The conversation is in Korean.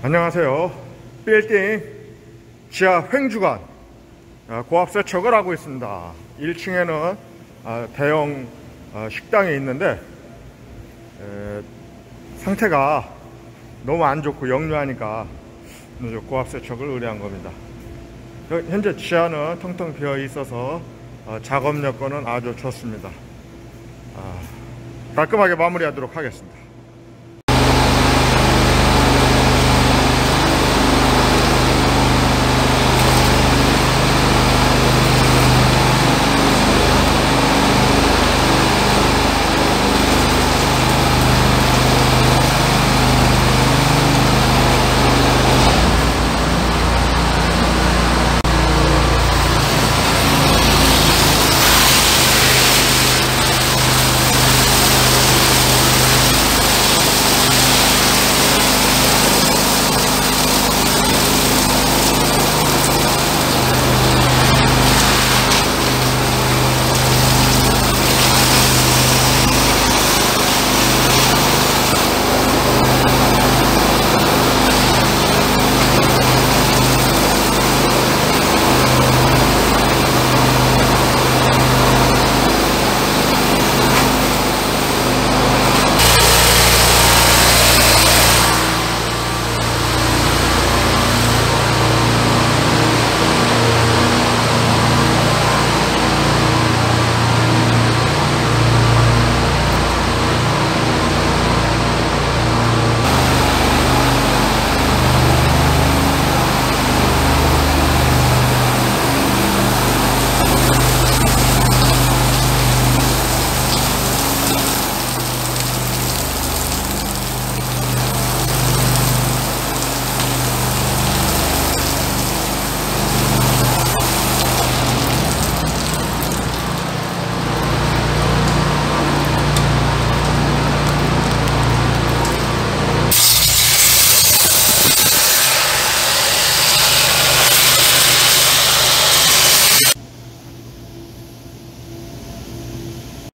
안녕하세요. 빌딩 지하 횡주관 아, 고압 세척을 하고 있습니다. 1층에는 아, 대형 아, 식당이 있는데 상태가 너무 안 좋고 역류하니까 고압 세척을 의뢰한 겁니다. 어, 현재 지하는 텅텅 비어 있어서 어, 작업 여건은 아주 좋습니다. 깔끔하게 마무리하도록 하겠습니다.